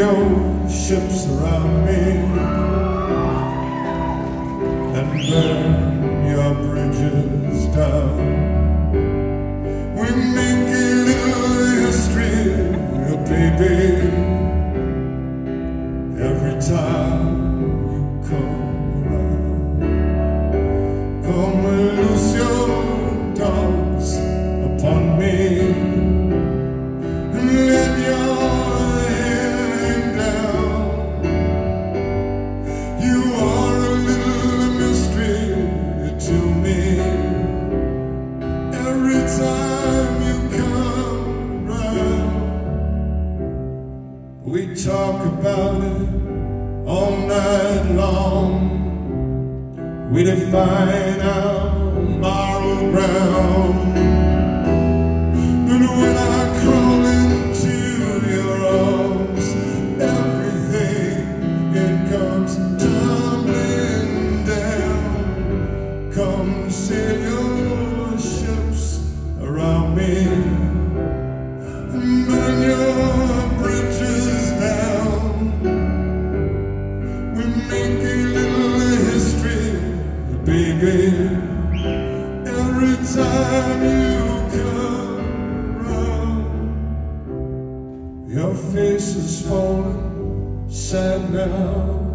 ships around me and burn your bridges down. We make a little history, baby, every time you come around. Come we talk about it all night long. We define our moral ground. But when I crawl into your arms, everything it comes tumbling down. Come sail your A little history, baby. Every time you come round, your face is falling sad now.